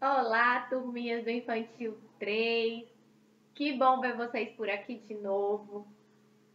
Olá, turminhas do Infantil 3. Que bom ver vocês por aqui de novo.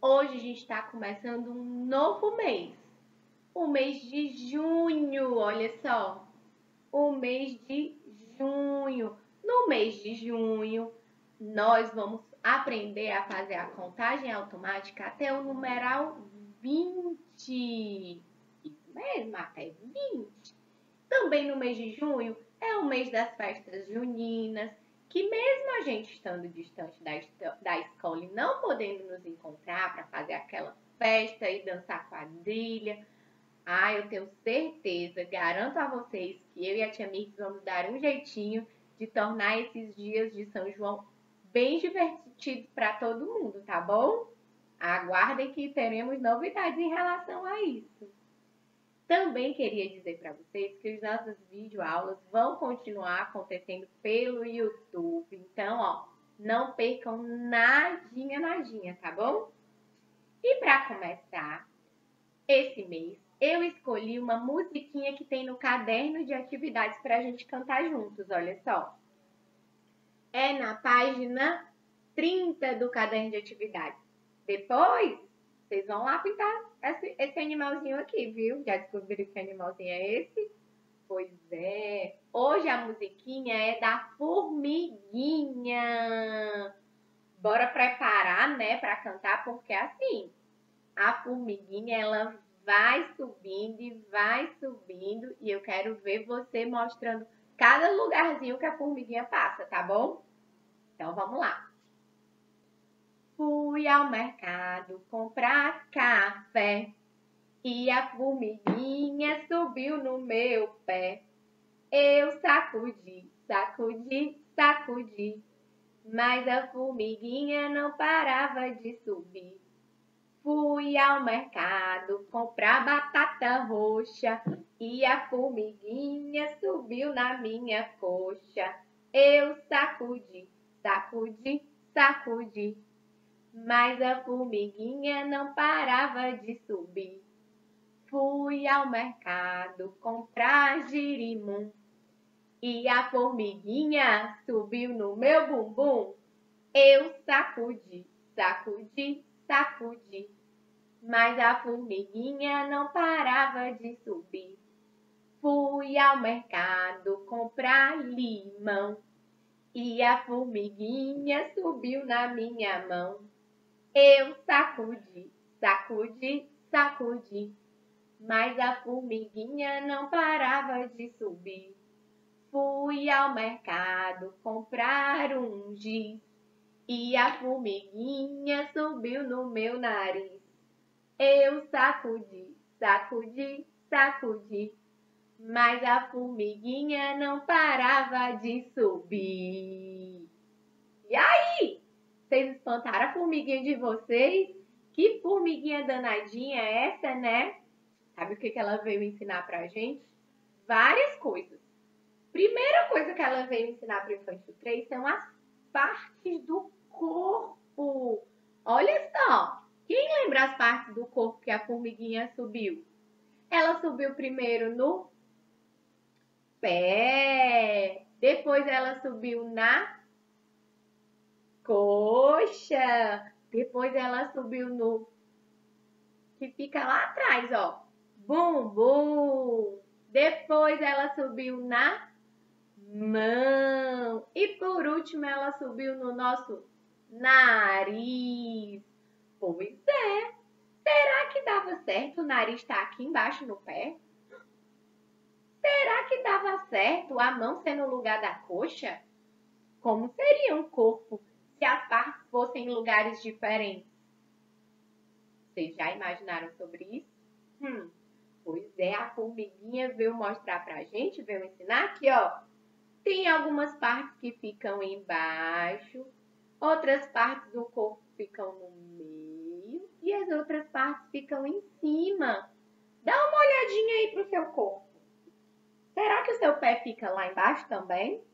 Hoje a gente está começando um novo mês. O mês de junho, olha só. O mês de junho. No mês de junho, nós vamos aprender a fazer a contagem automática até o numeral 20. Isso mesmo, até 20. Também no mês de junho é o mês das festas juninas, que mesmo a gente estando distante da, da escola e não podendo nos encontrar para fazer aquela festa e dançar quadrilha, ah, eu tenho certeza, garanto a vocês que eu e a tia Mirks vamos dar um jeitinho de tornar esses dias de São João bem divertidos para todo mundo, tá bom? Aguardem que teremos novidades em relação a isso. Também queria dizer para vocês que as nossas videoaulas vão continuar acontecendo pelo YouTube. Então, ó, não percam nadinha, nadinha, tá bom? E para começar esse mês, eu escolhi uma musiquinha que tem no caderno de atividades para a gente cantar juntos, olha só. É na página 30 do caderno de atividades. Depois, vocês vão lá pintar esse, esse animalzinho aqui, viu? Já descobriram que animalzinho é esse? Pois é. Hoje a musiquinha é da formiguinha. Bora preparar, né, para cantar, porque assim, a formiguinha ela vai subindo e vai subindo e eu quero ver você mostrando cada lugarzinho que a formiguinha passa, tá bom? Então vamos lá. Fui ao mercado comprar café e a formiguinha subiu no meu pé. Eu sacudi, sacudi, sacudi, mas a formiguinha não parava de subir. Fui ao mercado comprar batata roxa e a formiguinha subiu na minha coxa. Eu sacudi, sacudi, sacudi mas a formiguinha não parava de subir. Fui ao mercado comprar girimum e a formiguinha subiu no meu bumbum. Eu sacudi, sacudi, sacudi, mas a formiguinha não parava de subir. Fui ao mercado comprar limão e a formiguinha subiu na minha mão. Eu sacudi, sacudi, sacudi, mas a formiguinha não parava de subir. Fui ao mercado comprar um giz e a formiguinha subiu no meu nariz. Eu sacudi, sacudi, sacudi, mas a formiguinha não parava de subir. E aí? Vocês espantaram a formiguinha de vocês? Que formiguinha danadinha é essa, né? Sabe o que, que ela veio ensinar pra gente? Várias coisas. Primeira coisa que ela veio ensinar para o Infantil 3 são as partes do corpo. Olha só. Quem lembra as partes do corpo que a formiguinha subiu? Ela subiu primeiro no pé. Depois ela subiu na coxa. Depois ela subiu no que fica lá atrás, ó. Bumbum. Depois ela subiu na mão. E por último ela subiu no nosso nariz. Pois é. Será que dava certo o nariz estar tá aqui embaixo no pé? Será que dava certo a mão ser no lugar da coxa? Como seria um corpo se as partes fossem em lugares diferentes. Vocês já imaginaram sobre isso? Hum, pois é, a formiguinha veio mostrar pra gente, veio ensinar aqui, ó. Tem algumas partes que ficam embaixo, outras partes do corpo ficam no meio e as outras partes ficam em cima. Dá uma olhadinha aí pro seu corpo. Será que o seu pé fica lá embaixo também?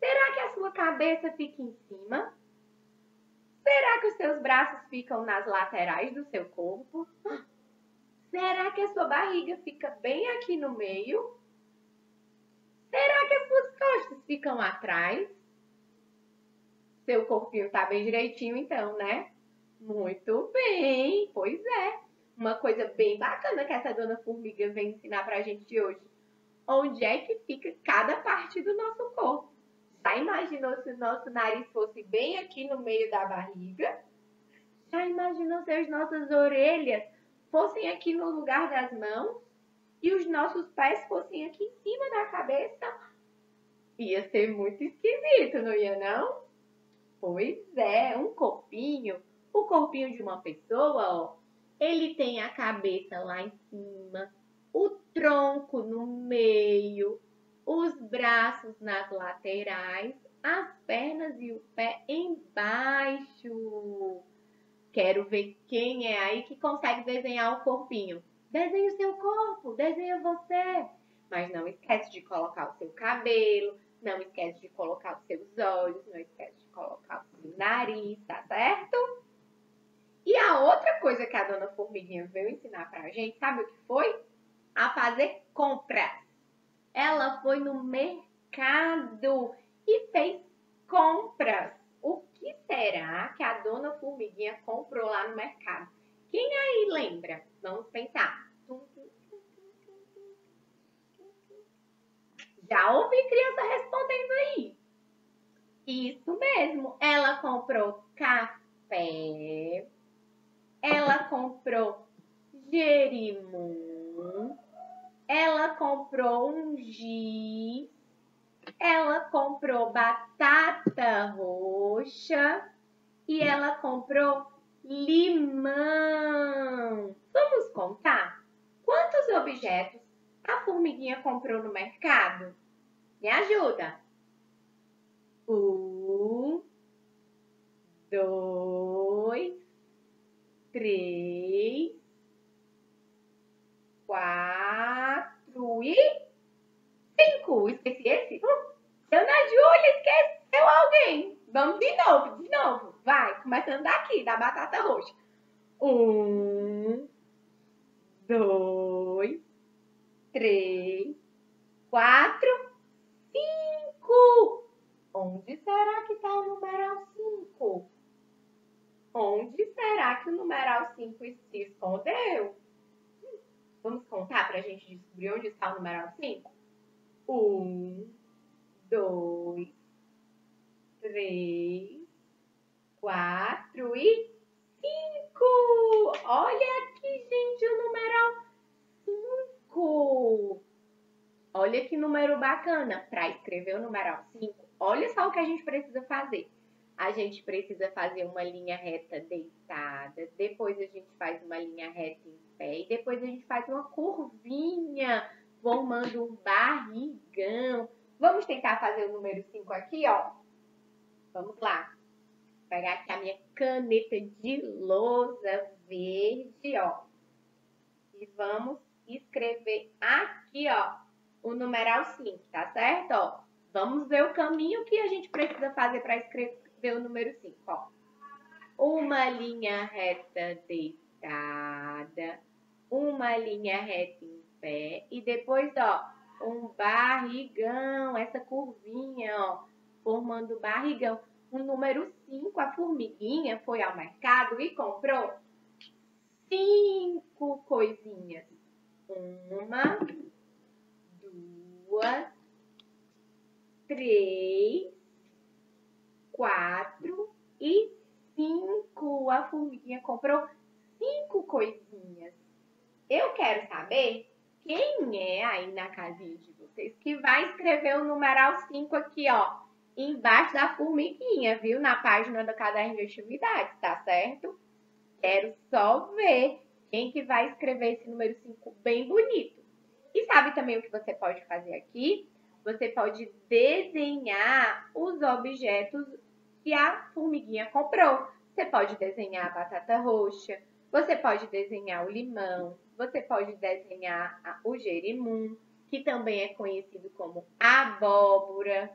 Será que a sua cabeça fica em cima? Será que os seus braços ficam nas laterais do seu corpo? Será que a sua barriga fica bem aqui no meio? Será que as suas costas ficam atrás. Seu corpinho tá bem direitinho, então, né? Muito bem, pois é. Uma coisa bem bacana que essa dona formiga vem ensinar pra gente hoje. Onde é que fica cada parte do nosso corpo? Já imaginou se o nosso nariz fosse bem aqui no meio da barriga? Já imaginou se as nossas orelhas fossem aqui no lugar das mãos? E os nossos pés fossem aqui em cima da cabeça? Ia ser muito esquisito, não ia não? Pois é, um corpinho, o corpinho de uma pessoa, ó, ele tem a cabeça lá em cima, o tronco no meio, os braços nas laterais, as pernas e o pé embaixo. Quero ver quem é aí que consegue desenhar o corpinho. Desenhe o seu corpo, desenha você. Mas não esquece de colocar o seu cabelo, não esquece de colocar os seus olhos, não esquece de colocar o seu nariz, tá certo? E a outra coisa que a dona Formiguinha veio ensinar pra gente, sabe o que foi? A fazer compras. Ela foi no mercado e fez compras. O que será que a dona Formiguinha comprou lá no mercado? Quem aí lembra? Vamos pensar. Já ouvi criança respondendo aí. Isso mesmo. Ela comprou café. Ela comprou gerimum. Ela comprou um giz. Ela comprou batata roxa. E ela comprou limão. Vamos contar? Quantos objetos a formiguinha comprou no mercado? Me ajuda. Um, dois, três, quatro e cinco. Esqueci esse? Uh, Dona Júlia, esqueceu alguém. Vamos de novo, de novo. Vai, começando daqui, da batata roxa. Um, dois, três, quatro, cinco. Onde será que está o numeral cinco? Onde será que o numeral cinco se escondeu? Vamos contar para a gente descobrir onde está o numeral cinco? Um, dois, três, quatro e cinco. Olha aqui, gente, o numeral cinco. Olha que número bacana. Para escrever o numeral 5, olha só o que a gente precisa fazer. A gente precisa fazer uma linha reta deitada, depois a gente faz uma linha reta em pé e depois a gente faz uma curvinha, formando um barrigão. Vamos tentar fazer o número 5 aqui, ó. Vamos lá. Pegar aqui a minha caneta de lousa verde, ó. E vamos escrever aqui, ó, o numeral 5, tá certo? Ó, vamos ver o caminho que a gente precisa fazer para escrever o número 5, ó. Uma linha reta deitada, uma linha reta em pé e depois, ó, um barrigão, essa curvinha, ó, formando barrigão. O número 5, a formiguinha foi ao mercado e comprou cinco coisinhas. Uma, duas, três, quatro e cinco. A formiguinha comprou cinco coisinhas. Eu quero saber quem é aí na casinha de vocês que vai escrever o numeral 5 aqui, ó, embaixo da formiguinha, viu? Na página do caderno de atividades, tá certo? Quero só ver quem que vai escrever esse número 5 bem bonito. E sabe também o que você pode fazer aqui? Você pode desenhar os objetos que a formiguinha comprou. Você pode desenhar a batata roxa, você pode desenhar o limão, você pode desenhar o jerimum, que também é conhecido como abóbora.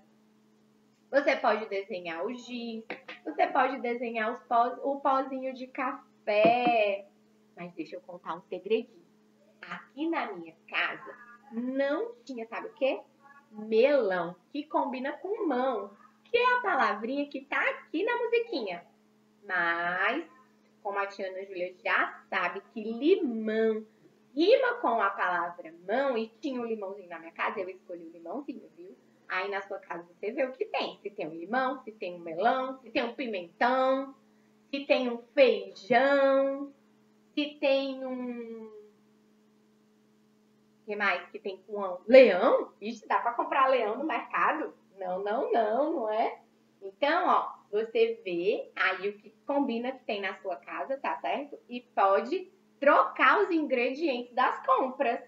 Você pode desenhar o giz, você pode desenhar pós, o pozinho de café. Mas deixa eu contar um segredinho. Aqui na minha casa não tinha, sabe o quê? melão, que combina com mão, que é a palavrinha que tá aqui na musiquinha. Mas, como a tia Ana Júlia já sabe que limão rima com a palavra mão e tinha um limãozinho na minha casa, eu escolhi o limãozinho, viu? Aí na sua casa você vê o que tem. Se tem um limão, se tem um melão, se tem um pimentão, se tem um feijão, se tem um. O que mais que tem com um leão? Isso dá para comprar leão no mercado? Não, não, não, não é? Então, ó, você vê aí o que combina que tem na sua casa, tá certo? E pode trocar os ingredientes das compras,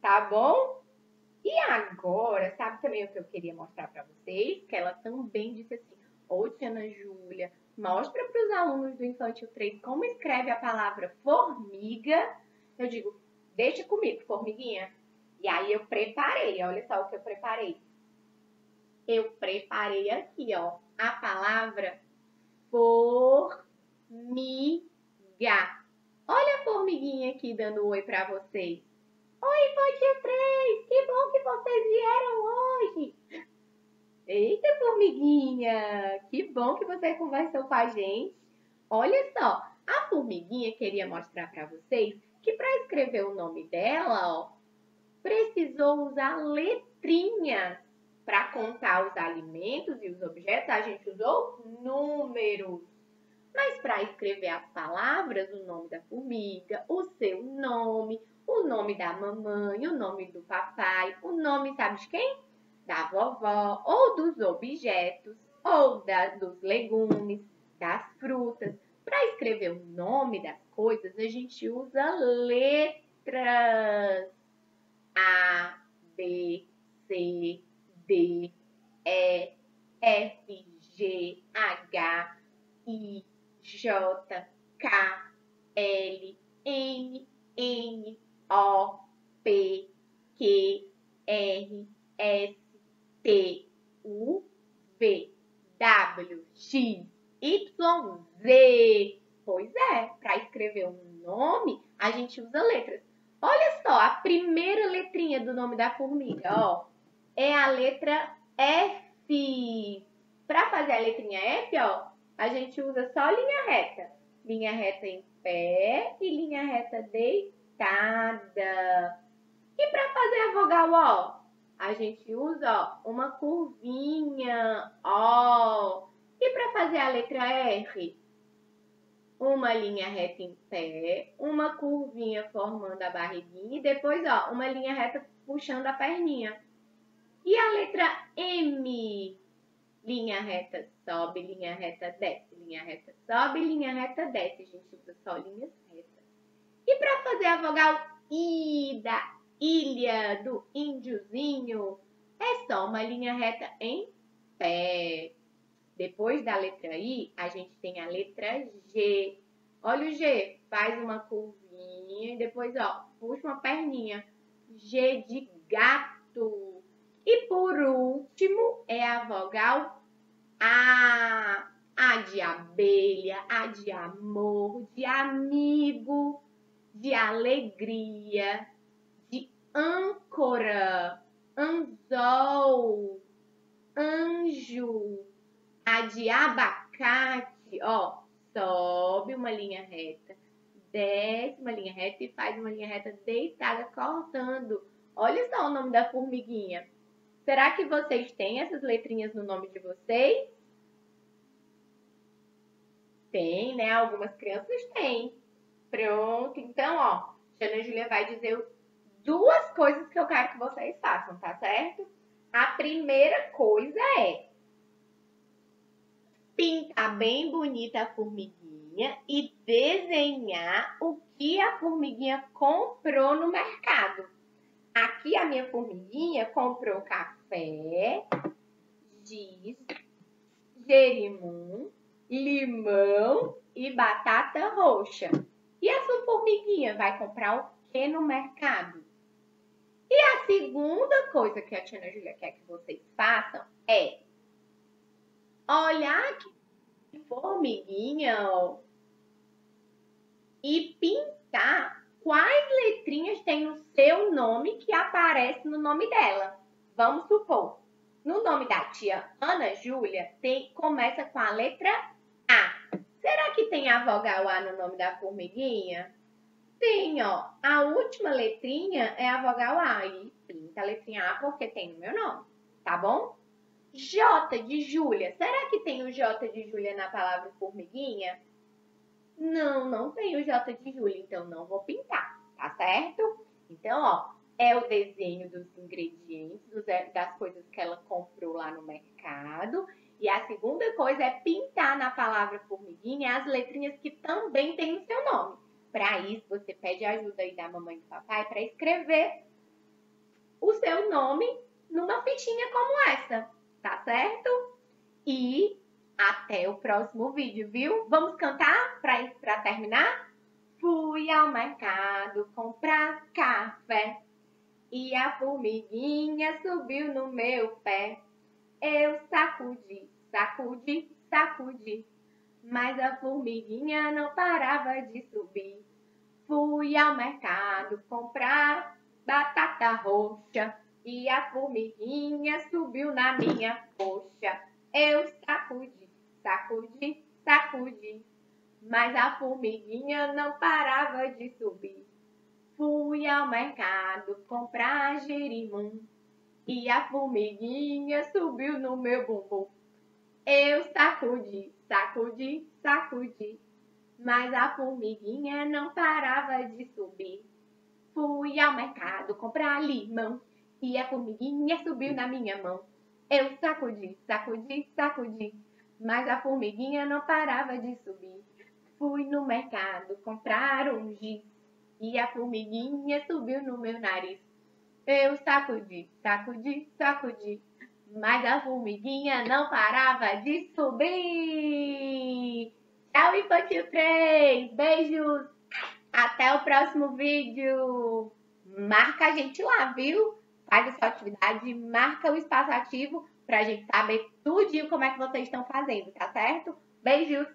tá bom? E agora, sabe também o que eu queria mostrar para vocês? Que ela também disse assim: Ô, Tia Ana Júlia, mostra para os alunos do Infantil 3 como escreve a palavra formiga. Eu digo, deixa comigo, formiguinha. E aí eu preparei, olha só o que eu preparei. Eu preparei aqui, ó, a palavra formiga. Olha a formiguinha aqui dando oi para vocês. Oi, Infantil 3! Que bom que vocês vieram hoje! Eita, formiguinha! Que bom que você conversou com a gente. Olha só, a formiguinha queria mostrar para vocês que para escrever o nome dela, ó, precisou usar letrinhas. Para contar os alimentos e os objetos, a gente usou números. Mas para escrever as palavras, o nome da formiga, o seu nome, o nome da mamãe, o nome do papai, o nome, sabe de quem? Da vovó, ou dos objetos, ou da, dos legumes, das frutas. Para escrever o nome das coisas, a gente usa letras. A, B, C, D, E, F, G, H, I, J, K, L, N, N, o, P, Q, R, S, T, U, V, W, X, Y, Z. Pois é, para escrever um nome, a gente usa letras. Olha só, a primeira letrinha do nome da formiga, ó, é a letra F. Para fazer a letrinha F, ó, a gente usa só linha reta. Linha reta em pé e linha reta deitada E para fazer a vogal O, a gente usa ó, uma curvinha O. E para fazer a letra R, uma linha reta em pé, uma curvinha formando a barriguinha e depois ó, uma linha reta puxando a perninha. E a letra M, linha reta sobe, linha reta desce, linha reta sobe, linha reta desce. A gente usa só linhas e para fazer a vogal I da ilha do índiozinho, é só uma linha reta em pé. Depois da letra I, a gente tem a letra G. Olha o G, faz uma curvinha e depois, ó, puxa uma perninha. G de gato. E por último é a vogal A. A de abelha, a de amor, de amigo de alegria, de âncora, anzol, anjo, a de abacate, ó, sobe uma linha reta, desce uma linha reta e faz uma linha reta deitada, cortando. Olha só o nome da formiguinha. Será que vocês têm essas letrinhas no nome de vocês? Tem, né? Algumas crianças têm. Pronto. Então, ó, Jana Júlia vai dizer duas coisas que eu quero que vocês façam, tá certo? A primeira coisa é pintar bem bonita a formiguinha e desenhar o que a formiguinha comprou no mercado. Aqui a minha formiguinha comprou café, giz, gerimum, limão e batata roxa. E a sua formiguinha vai comprar o que no mercado? E a segunda coisa que a tia Júlia quer que vocês façam é olhar que formiguinha ó, e pintar quais letrinhas tem o seu nome que aparece no nome dela. vamos supor, no nome da tia Ana Júlia, tem, começa com a letra. Será que tem a vogal A no nome da formiguinha? Tem, ó. A última letrinha é a vogal A. E pinta a letrinha A porque tem no meu nome, tá bom? J de Júlia. Será que tem o J de Júlia na palavra formiguinha? Não, não tem o J de Júlia, então não vou pintar, tá certo? Então, ó, é o desenho dos ingredientes, das coisas que ela comprou lá no mercado. E a segunda coisa é pintar na palavra formiguinha as letrinhas que também tem o seu nome. Para isso, você pede ajuda aí da mamãe e do papai para escrever o seu nome numa fichinha como essa, tá certo? E até o próximo vídeo, viu? Vamos cantar para terminar? Fui ao mercado comprar café e a formiguinha subiu no meu pé. Eu sacudi, sacudi, sacudi, mas a formiguinha não parava de subir. Fui ao mercado comprar batata roxa e a formiguinha subiu na minha coxa. Eu sacudi, sacudi, sacudi, mas a formiguinha não parava de subir. Fui ao mercado comprar gerimum e a formiguinha subiu no meu bumbum. Eu sacudi, sacudi, sacudi, mas a formiguinha não parava de subir. Fui ao mercado comprar limão e a formiguinha subiu na minha mão. Eu sacudi, sacudi, sacudi, mas a formiguinha não parava de subir. Fui no mercado comprar um giz e a formiguinha subiu no meu nariz. Eu sacudi, sacudi, sacudi, mas a formiguinha não parava de subir. Tchau, Infantil 3. Beijos. Até o próximo vídeo. Marca a gente lá, viu? Faz a sua atividade, marca o espaço ativo pra gente saber tudinho como é que vocês estão fazendo, tá certo? Beijos.